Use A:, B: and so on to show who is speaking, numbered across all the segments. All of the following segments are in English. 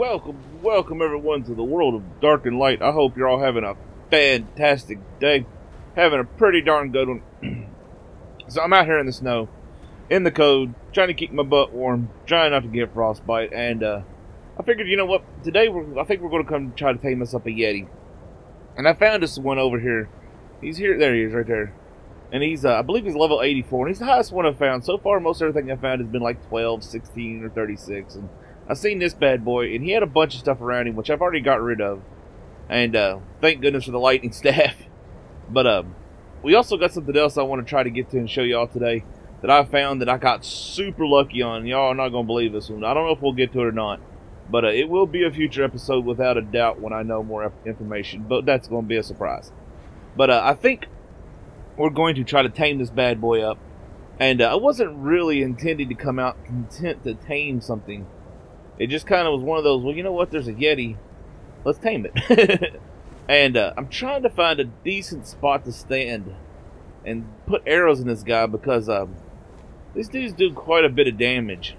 A: welcome, welcome everyone to the world of dark and light. I hope you're all having a fantastic day, having a pretty darn good one. so I'm out here in the snow, in the cold, trying to keep my butt warm, trying not to get frostbite, and uh, I figured, you know what, today I think we're going to come try to tame us up a Yeti. And I found this one over here. He's here, there he is, right there. And he's, uh, I believe he's level 84, and he's the highest one I've found. So far, most everything I've found has been like 12, 16, or 36, and I seen this bad boy, and he had a bunch of stuff around him, which I've already got rid of. And uh, thank goodness for the lightning staff. But um, we also got something else I want to try to get to and show y'all today that I found that I got super lucky on. Y'all are not going to believe this one. I don't know if we'll get to it or not. But uh, it will be a future episode without a doubt when I know more information. But that's going to be a surprise. But uh, I think we're going to try to tame this bad boy up. And uh, I wasn't really intending to come out content to tame something it just kind of was one of those, well, you know what? There's a Yeti. Let's tame it. and uh, I'm trying to find a decent spot to stand and put arrows in this guy because um, these dudes do quite a bit of damage.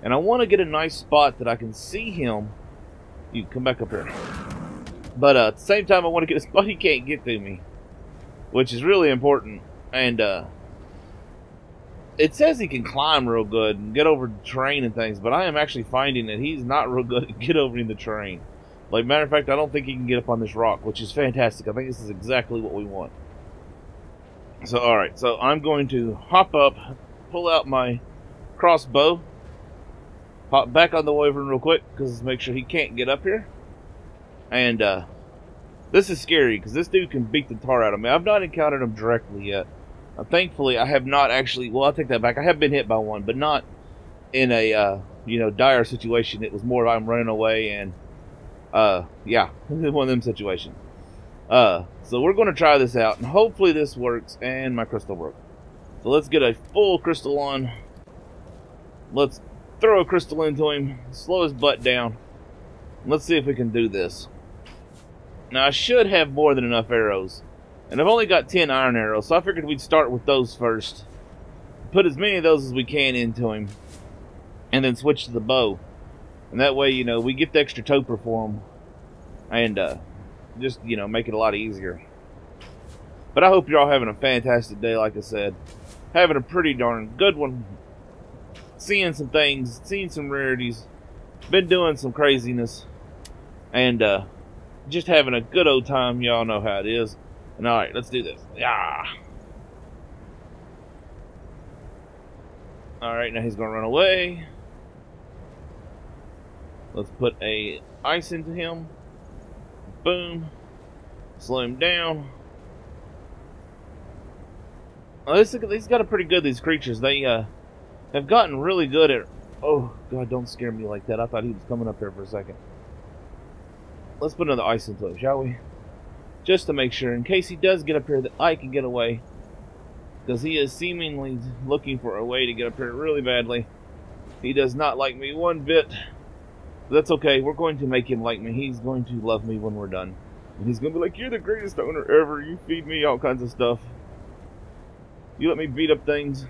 A: And I want to get a nice spot that I can see him. You come back up here. But uh, at the same time, I want to get a spot he can't get to me. Which is really important. And uh, it says he can climb real good and get over the terrain and things, but I am actually finding that he's not real good at get over in the terrain. Like matter of fact, I don't think he can get up on this rock, which is fantastic. I think this is exactly what we want. So all right, so I'm going to hop up, pull out my crossbow, hop back on the wyvern real quick because make sure he can't get up here. And uh, this is scary because this dude can beat the tar out of me. I've not encountered him directly yet. Uh, thankfully, I have not actually. Well, I'll take that back. I have been hit by one, but not in a uh, you know dire situation. It was more of I'm running away and uh, yeah, one of them situations. Uh, so we're going to try this out, and hopefully this works. And my crystal broke. So let's get a full crystal on. Let's throw a crystal into him, slow his butt down. Let's see if we can do this. Now I should have more than enough arrows. And I've only got 10 iron arrows, so I figured we'd start with those first. Put as many of those as we can into him. And then switch to the bow. And that way, you know, we get the extra torpor for him. And, uh, just, you know, make it a lot easier. But I hope you're all having a fantastic day, like I said. Having a pretty darn good one. Seeing some things, seeing some rarities. Been doing some craziness. And, uh, just having a good old time. Y'all know how it is. And alright, let's do this. Yeah. Alright, now he's gonna run away. Let's put a ice into him. Boom. Slow him down. Oh, this, these got a pretty good, these creatures. They uh, have gotten really good at... Oh, God, don't scare me like that. I thought he was coming up here for a second. Let's put another ice into him, shall we? Just to make sure, in case he does get up here, that I can get away. Because he is seemingly looking for a way to get up here really badly. He does not like me one bit. That's okay. We're going to make him like me. He's going to love me when we're done. And he's going to be like, you're the greatest owner ever. You feed me all kinds of stuff. You let me beat up things.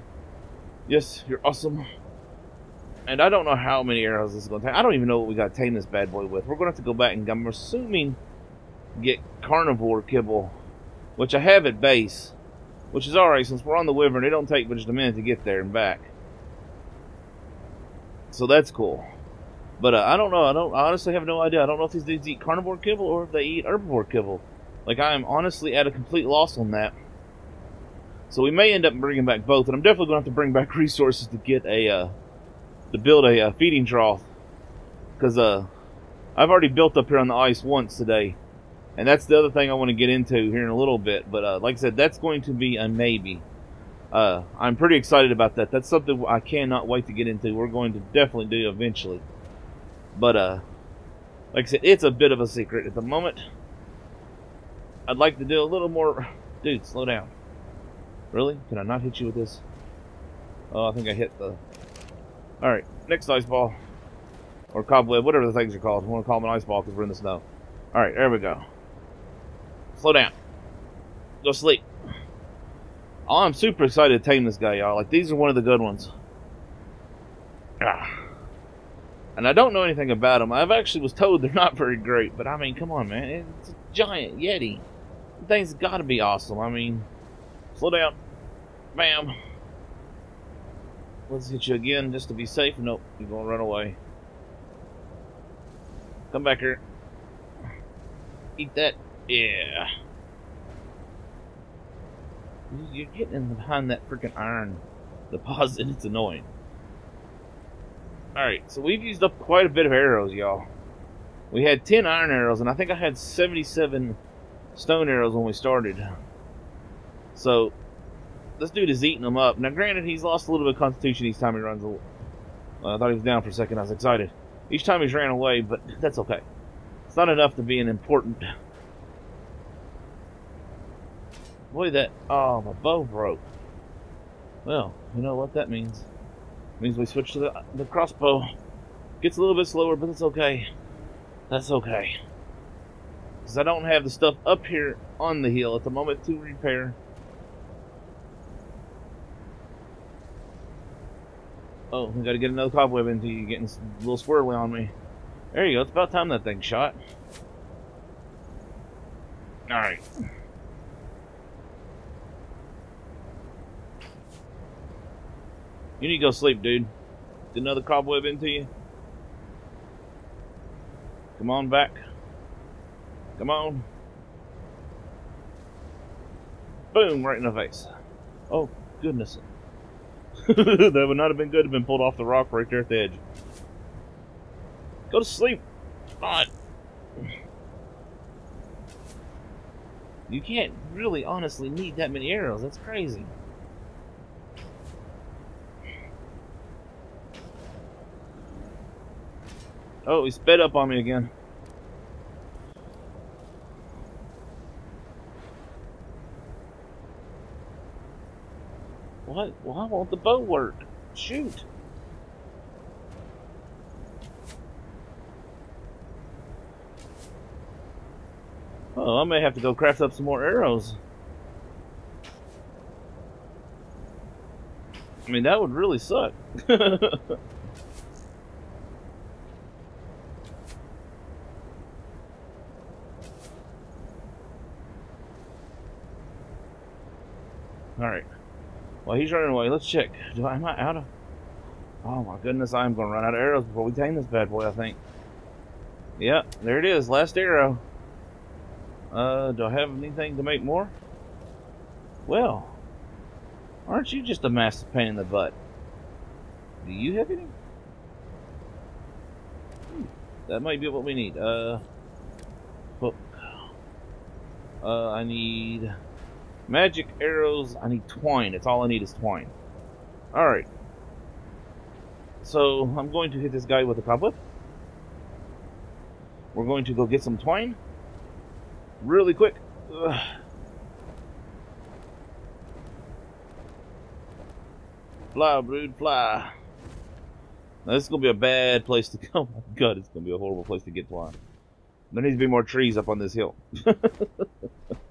A: Yes, you're awesome. And I don't know how many arrows this is going to take. I don't even know what we got to tame this bad boy with. We're going to have to go back and I'm assuming get carnivore kibble, which I have at base, which is alright since we're on the Wyvern. It don't take but just a minute to get there and back. So that's cool. But uh, I don't know. I don't. I honestly have no idea. I don't know if these dudes eat carnivore kibble or if they eat herbivore kibble. Like I am honestly at a complete loss on that. So we may end up bringing back both, and I'm definitely going to have to bring back resources to get a uh, to build a uh, feeding trough because uh, I've already built up here on the ice once today, and that's the other thing I want to get into here in a little bit. But uh, like I said, that's going to be a maybe. Uh, I'm pretty excited about that. That's something I cannot wait to get into. We're going to definitely do eventually. But uh, like I said, it's a bit of a secret at the moment. I'd like to do a little more. Dude, slow down. Really? Can I not hit you with this? Oh, I think I hit the. All right, next ice ball or cobweb, whatever the things are called. I want to call them an ice ball because we're in the snow. All right, there we go. Slow down. Go sleep. Oh, I'm super excited to tame this guy, y'all. Like, these are one of the good ones. Ah. And I don't know anything about them. I've actually was told they're not very great, but I mean, come on, man. It's a giant Yeti. The thing's got to be awesome. I mean, slow down. Bam. Let's hit you again just to be safe. Nope, you're to run away. Come back here. Eat that. Yeah. You're getting behind that freaking iron deposit. It's annoying. Alright, so we've used up quite a bit of arrows, y'all. We had 10 iron arrows, and I think I had 77 stone arrows when we started. So, this dude is eating them up. Now, granted, he's lost a little bit of constitution each time he runs I thought he was down for a second. I was excited. Each time he's ran away, but that's okay. It's not enough to be an important... Boy, that... Oh, my bow broke. Well, you know what that means. It means we switch to the, the crossbow. Gets a little bit slower, but it's okay. That's okay. Because I don't have the stuff up here on the hill at the moment to repair. Oh, we gotta get another cobweb into you, getting a little swirly on me. There you go, it's about time that thing shot. Alright. You need to go sleep, dude. Get another cobweb into you. Come on back. Come on. Boom, right in the face. Oh, goodness. that would not have been good to have been pulled off the rock right there at the edge. Go to sleep. on. You can't really honestly need that many arrows. That's crazy. Oh, he sped up on me again. What? Why won't the bow work? Shoot. Oh, I may have to go craft up some more arrows. I mean, that would really suck. Alright. Well, he's running away. Let's check. Do I, am I out of... Oh my goodness, I'm going to run out of arrows before we tame this bad boy, I think. Yep, there it is. Last arrow. Uh, do I have anything to make more? Well, aren't you just a massive pain in the butt? Do you have any? Hmm, that might be what we need. Uh, hook. Uh, I need... Magic arrows. I need twine. That's all I need is twine. Alright. So, I'm going to hit this guy with a cobweb. We're going to go get some twine. Really quick. Ugh. Fly, brood, fly. Now, this is going to be a bad place to go. Oh my god, it's going to be a horrible place to get twine. There needs to be more trees up on this hill.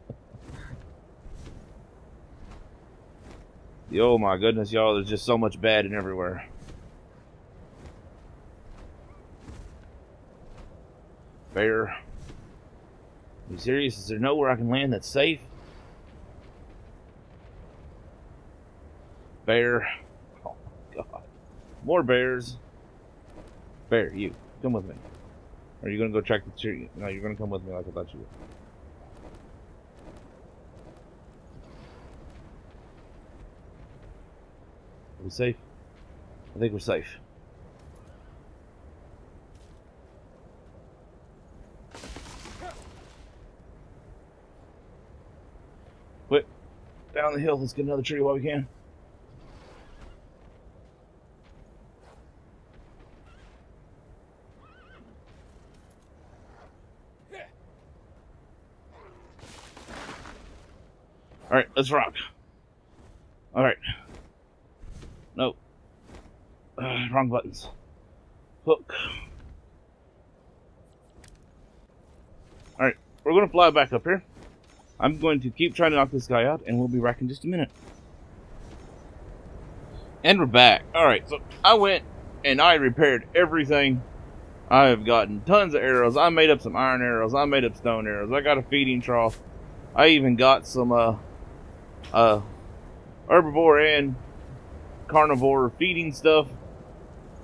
A: Oh my goodness, y'all, there's just so much bad in everywhere. Bear. Are you serious? Is there nowhere I can land that's safe? Bear. Oh my god. More bears. Bear, you. Come with me. Are you gonna go track the tree? No, you're gonna come with me like I thought you would. We safe? I think we're safe. Quick, down the hill. Let's get another tree while we can. All right, let's rock. All right. Nope. Uh, wrong buttons. Hook. Alright, we're to fly back up here. I'm going to keep trying to knock this guy out, and we'll be back in just a minute. And we're back. Alright, so I went and I repaired everything I have gotten tons of arrows. I made up some iron arrows. I made up stone arrows. I got a feeding trough. I even got some uh, uh, herbivore and carnivore feeding stuff.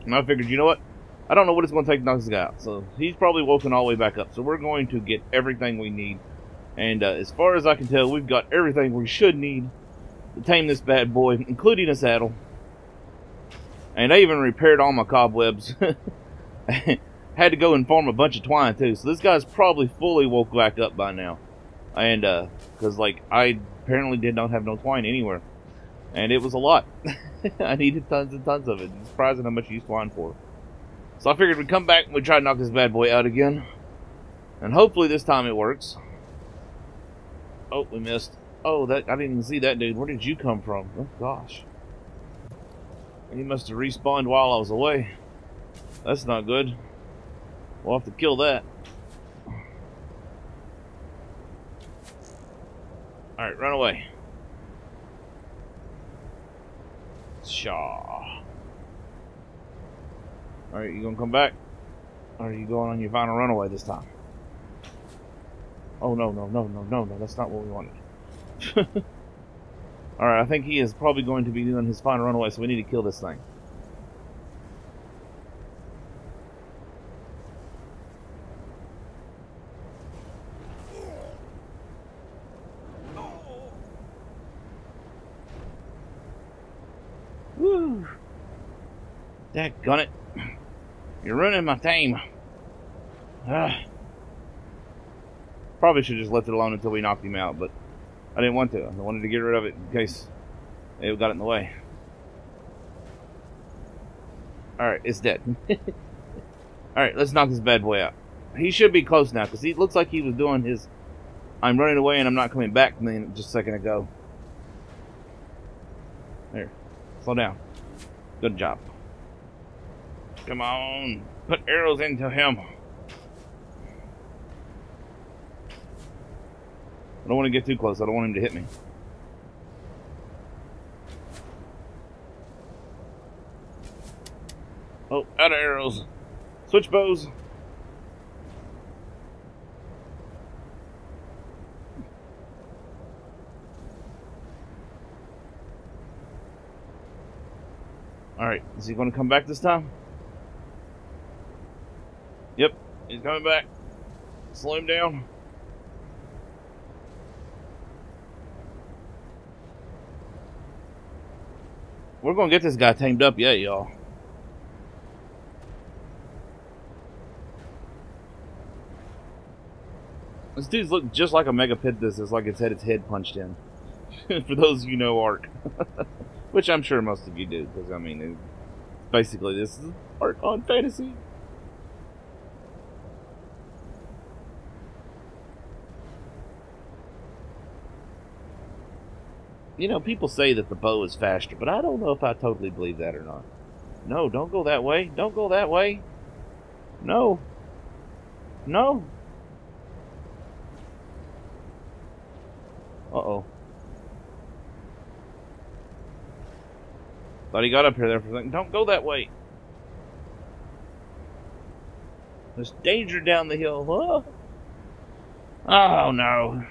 A: And I figured, you know what? I don't know what it's going to take to knock this guy out. So he's probably woken all the way back up. So we're going to get everything we need. And uh, as far as I can tell, we've got everything we should need to tame this bad boy, including a saddle. And I even repaired all my cobwebs. Had to go and farm a bunch of twine too. So this guy's probably fully woke back up by now. And, uh, cause like, I apparently did not have no twine anywhere. And it was a lot. I needed tons and tons of it. It's surprising how much you twine for. So I figured we'd come back and we'd try to knock this bad boy out again. And hopefully this time it works. Oh, we missed. Oh, that I didn't even see that dude. Where did you come from? Oh gosh. He must have respawned while I was away. That's not good. We'll have to kill that. Alright, run away. Shaw. Alright, you gonna come back? Or are you going on your final runaway this time? Oh, no, no, no, no, no, no. That's not what we wanted. Alright, I think he is probably going to be doing his final runaway, so we need to kill this thing. That gun it. You're ruining my tame. Ah. Probably should just left it alone until we knocked him out, but I didn't want to. I wanted to get rid of it in case it got in the way. Alright, it's dead. Alright, let's knock this bad boy out. He should be close now, because he looks like he was doing his... I'm running away and I'm not coming back just a second ago. There. Slow down. Good job. Come on. Put arrows into him. I don't want to get too close. I don't want him to hit me. Oh, out of arrows. Switch bows. Alright, is he going to come back this time? Yep, he's coming back. Slow him down. We're gonna get this guy tamed up yet, y'all. This dude's look just like a Megapithecus. It's like it's had its head punched in. For those of you know Ark. Which I'm sure most of you do, because I mean, basically this is Ark on fantasy. You know, people say that the bow is faster, but I don't know if I totally believe that or not. No, don't go that way. Don't go that way. No. No. Uh-oh. Thought he got up here there for a second. Don't go that way. There's danger down the hill. Oh, oh no.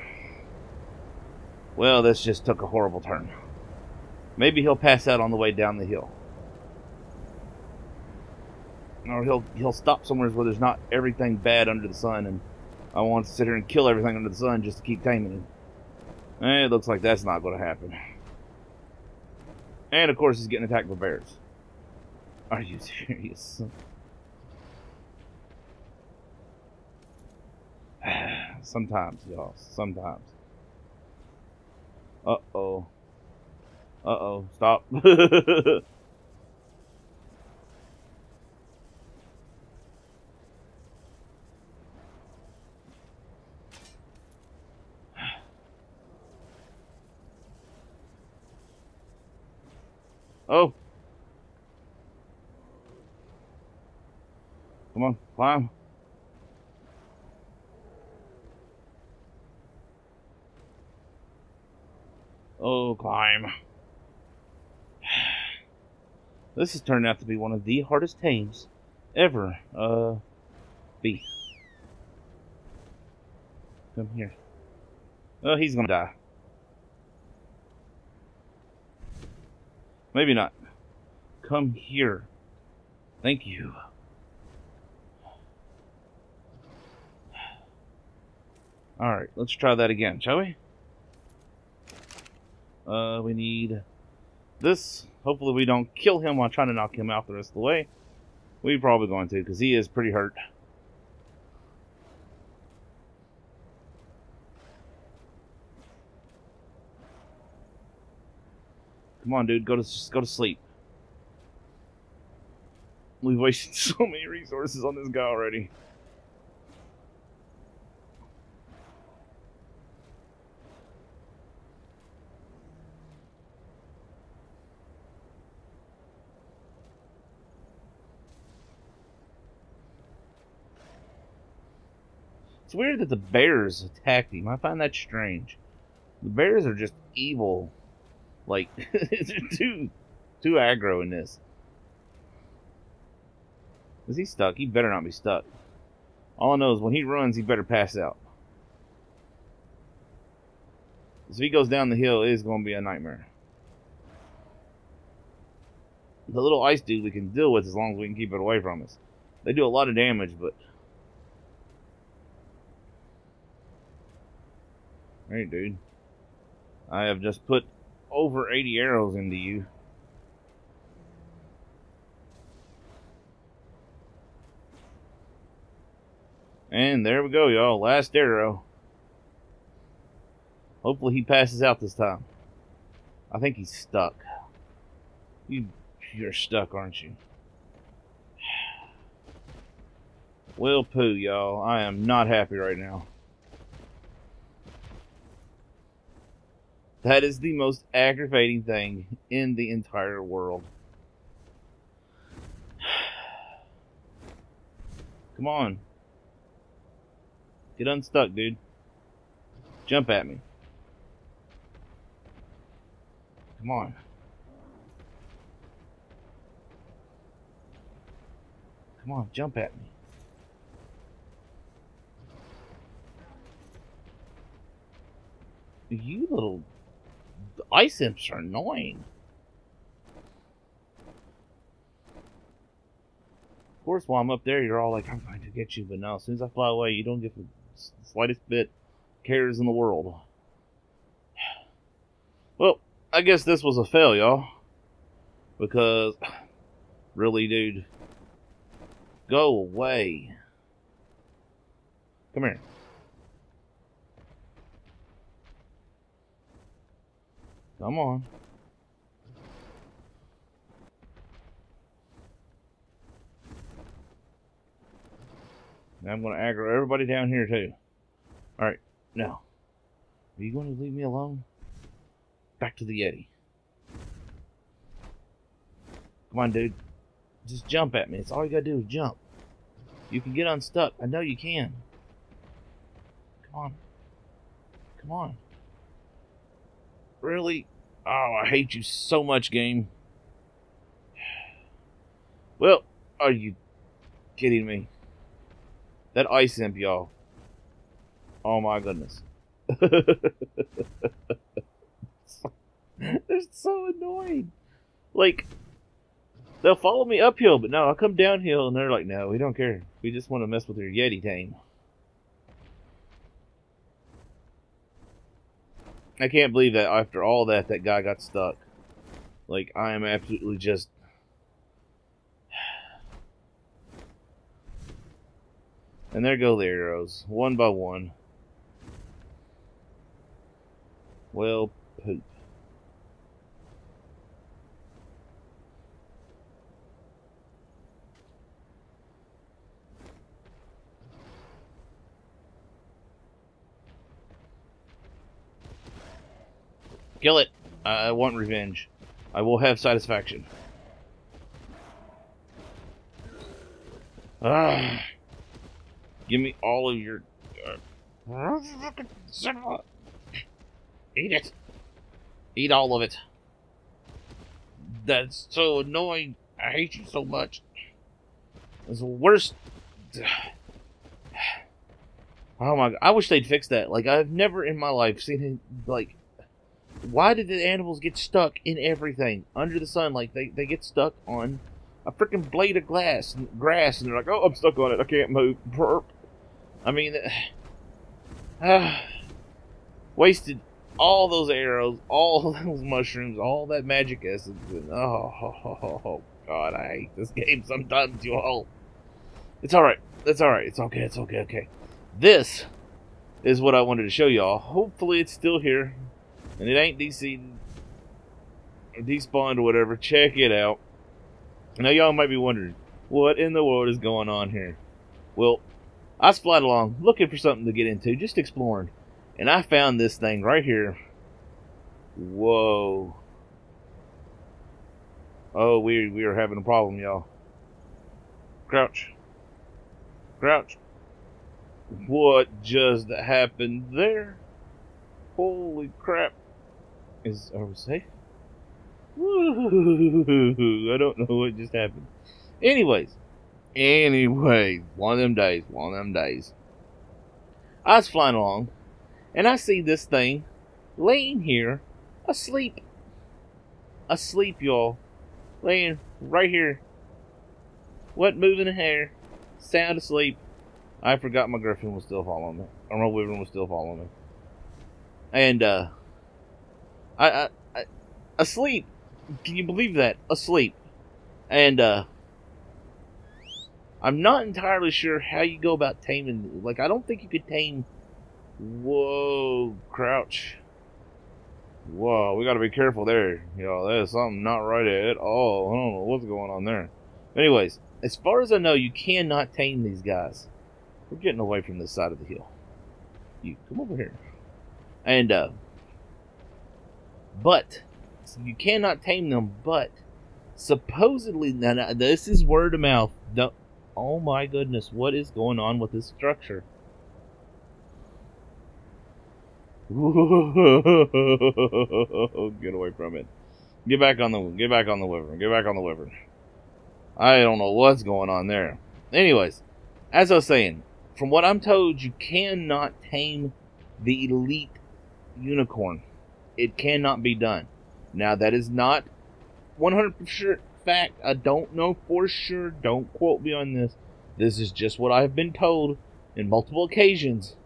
A: Well, this just took a horrible turn. Maybe he'll pass out on the way down the hill. Or he'll he'll stop somewhere where there's not everything bad under the sun and I want to sit here and kill everything under the sun just to keep taming him. Eh, it looks like that's not going to happen. And of course he's getting attacked by bears. Are you serious? Sometimes, y'all. Sometimes. Uh-oh. Uh-oh. Stop. oh. Come on, climb. Oh, climb. This has turned out to be one of the hardest tames ever. Uh, B. Come here. Oh, he's gonna die. Maybe not. Come here. Thank you. Alright, let's try that again, shall we? Uh, we need this. Hopefully we don't kill him while trying to knock him out the rest of the way. We're probably going to, because he is pretty hurt. Come on, dude. Go to go to sleep. We've wasted so many resources on this guy already. Weird that the bears attacked him. I find that strange. The bears are just evil. Like, they're too, too aggro in this. Is he stuck? He better not be stuck. All I know is when he runs, he better pass out. if he goes down the hill, it is going to be a nightmare. The little ice dude we can deal with as long as we can keep it away from us. They do a lot of damage, but... Hey, dude. I have just put over 80 arrows into you. And there we go, y'all. Last arrow. Hopefully he passes out this time. I think he's stuck. You, you're stuck, aren't you? Well, poo, y'all. I am not happy right now. That is the most aggravating thing in the entire world. Come on. Get unstuck, dude. Jump at me. Come on. Come on, jump at me. You little ice imps are annoying. Of course, while I'm up there, you're all like, I'm going to get you, but no, as soon as I fly away, you don't get the slightest bit cares in the world. Well, I guess this was a fail, y'all. Because, really, dude, go away. Come here. Come on. Now I'm going to aggro everybody down here too. Alright, now. Are you going to leave me alone? Back to the Yeti. Come on, dude. Just jump at me. It's all you gotta do is jump. You can get unstuck. I know you can. Come on. Come on. Really? Oh, I hate you so much, game. Well, are you kidding me? That ice imp, y'all. Oh my goodness. They're so annoying. Like, they'll follow me uphill, but no, I'll come downhill and they're like, no, we don't care. We just want to mess with your Yeti tame. I can't believe that after all that, that guy got stuck. Like, I am absolutely just... And there go the arrows, one by one. Well, poop. Kill it. I want revenge. I will have satisfaction. Ah. Give me all of your... Uh, eat it. Eat all of it. That's so annoying. I hate you so much. It's the worst... Oh my! god. I wish they'd fix that. Like I've never in my life seen. Like, why did the animals get stuck in everything under the sun? Like they they get stuck on a freaking blade of glass and grass, and they're like, "Oh, I'm stuck on it. I can't move." Burp. I mean, uh, wasted all those arrows, all those mushrooms, all that magic essence. And, oh, oh, oh, oh, God, I hate this game sometimes, you all. It's alright. It's alright. It's okay. It's okay. Okay. This is what I wanted to show y'all. Hopefully it's still here. And it ain't DC despawned or whatever. Check it out. Now y'all might be wondering, what in the world is going on here? Well, I flying along looking for something to get into, just exploring. And I found this thing right here. Whoa. Oh, we we are having a problem, y'all. Crouch. Crouch. What just happened there? Holy crap. Is are we safe? Woo! I don't know what just happened. Anyways. anyways, one of them days, one of them days. I was flying along and I see this thing laying here asleep. Asleep, y'all. Laying right here. What moving a hair. Sound asleep. I forgot my griffin was still following me. Or my wyvern was still following me. And, uh, I, I, asleep. Can you believe that? Asleep. And, uh, I'm not entirely sure how you go about taming. Like, I don't think you could tame Whoa, crouch. Whoa, we gotta be careful there. You know, there's something not right at all. I don't know what's going on there. Anyways, as far as I know, you cannot tame these guys. We're getting away from this side of the hill. You come over here. And uh but you cannot tame them, but supposedly now, this is word of mouth. The, oh my goodness, what is going on with this structure? get away from it. Get back on the get back on the wyvern. Get back on the wyvern. I don't know what's going on there. Anyways, as I was saying, from what I'm told, you cannot tame the elite unicorn. It cannot be done. Now that is not 100% fact. I don't know for sure. Don't quote me on this. This is just what I've been told in multiple occasions.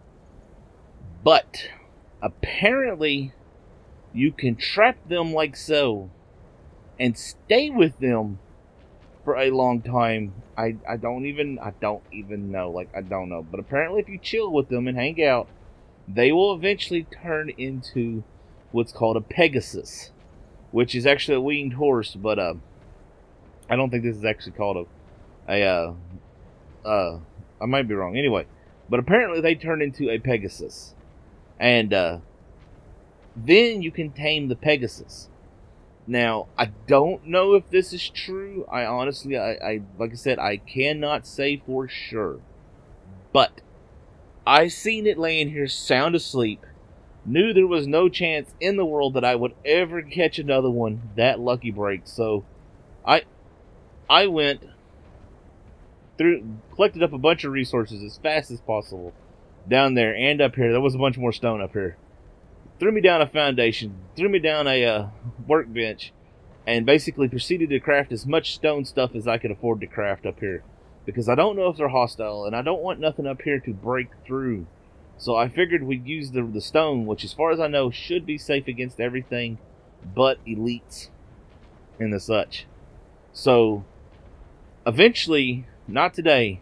A: But apparently you can trap them like so and stay with them for a long time. I, I don't even I don't even know. Like I don't know. But apparently if you chill with them and hang out, they will eventually turn into what's called a Pegasus. Which is actually a winged horse, but uh I don't think this is actually called a a uh uh I might be wrong. Anyway, but apparently they turn into a Pegasus and uh, then you can tame the Pegasus. Now, I don't know if this is true. I honestly, I, I like I said, I cannot say for sure. But I seen it laying here sound asleep. Knew there was no chance in the world that I would ever catch another one that lucky break. So, I, I went through, collected up a bunch of resources as fast as possible down there and up here. There was a bunch more stone up here. Threw me down a foundation, threw me down a uh, workbench, and basically proceeded to craft as much stone stuff as I could afford to craft up here. Because I don't know if they're hostile, and I don't want nothing up here to break through. So I figured we'd use the, the stone, which as far as I know should be safe against everything but elites and the such. So eventually, not today,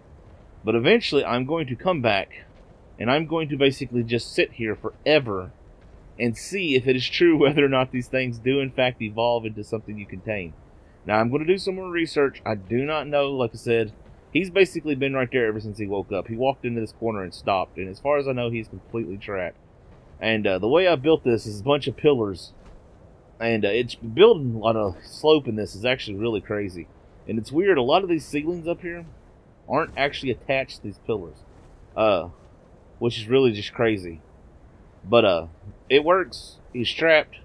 A: but eventually I'm going to come back and I'm going to basically just sit here forever and see if it is true whether or not these things do in fact evolve into something you can tame. Now I'm going to do some more research. I do not know, like I said, he's basically been right there ever since he woke up. He walked into this corner and stopped, and as far as I know, he's completely trapped. And uh, the way I built this is a bunch of pillars, and uh, it's building a slope in this is actually really crazy. And it's weird. A lot of these ceilings up here aren't actually attached to these pillars. Uh, which is really just crazy. But uh, it works. He's trapped.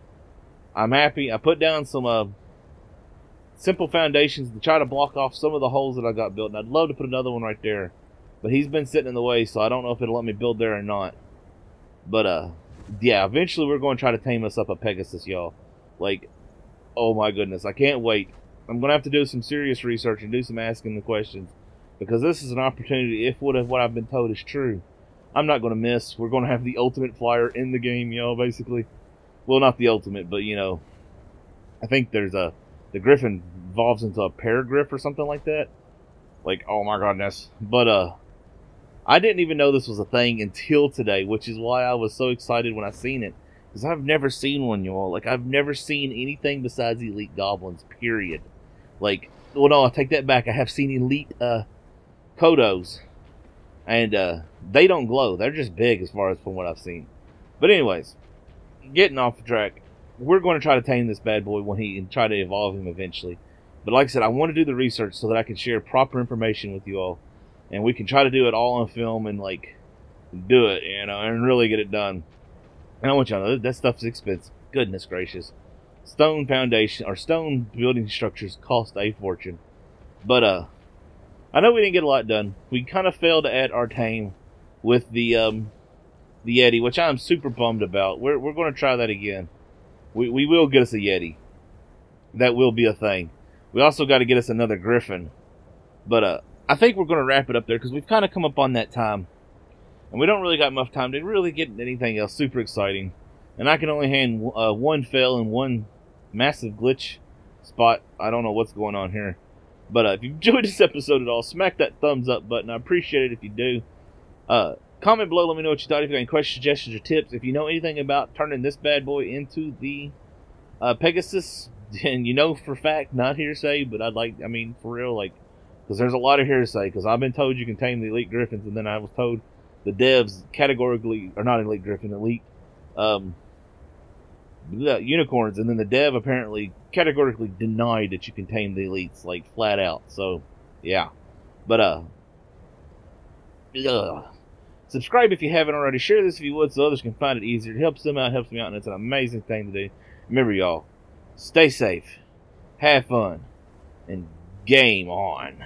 A: I'm happy. I put down some uh, simple foundations to try to block off some of the holes that I got built, and I'd love to put another one right there. but he's been sitting in the way, so I don't know if it'll let me build there or not. But uh, yeah, eventually we're going to try to tame us up a Pegasus, y'all. Like, oh my goodness, I can't wait. I'm going to have to do some serious research and do some asking the questions because this is an opportunity. If what what I've been told is true, I'm not going to miss. We're going to have the ultimate flyer in the game, y'all. Basically, well, not the ultimate, but you know, I think there's a the Griffin evolves into a Paragriff or something like that. Like, oh my goodness. But uh I didn't even know this was a thing until today, which is why I was so excited when I seen it. Because I've never seen one, y'all. Like I've never seen anything besides elite goblins, period. Like well no, I take that back. I have seen elite uh Kodos. And uh they don't glow. They're just big as far as from what I've seen. But anyways, getting off the track we're going to try to tame this bad boy when he and try to evolve him eventually. But like I said, I want to do the research so that I can share proper information with you all, and we can try to do it all on film and like do it, you know, and really get it done. And I want y'all to know that stuff's expensive. Goodness gracious, stone foundation or stone building structures cost a fortune. But uh, I know we didn't get a lot done. We kind of failed at our tame with the um the Yeti, which I'm super bummed about. We're we're going to try that again we, we will get us a Yeti. That will be a thing. We also got to get us another Griffin. But uh, I think we're going to wrap it up there because we've kind of come up on that time. And we don't really got enough time to really get anything else super exciting. And I can only hand uh, one fail and one massive glitch spot. I don't know what's going on here. But uh, if you enjoyed this episode at all, smack that thumbs up button. I appreciate it if you do. Uh, Comment below, let me know what you thought. If you got any questions, suggestions, or tips. If you know anything about turning this bad boy into the uh, Pegasus, and you know for fact, not hearsay, but I'd like, I mean, for real, like, because there's a lot of hearsay. Because I've been told you can tame the Elite Griffins, and then I was told the devs categorically, or not Elite Griffin, Elite um, unicorns, and then the dev apparently categorically denied that you can tame the elites, like flat out. So, yeah, but uh. Subscribe if you haven't already. Share this if you would so others can find it easier. It helps them out, helps me out, and it's an amazing thing to do. Remember, y'all, stay safe, have fun, and game on.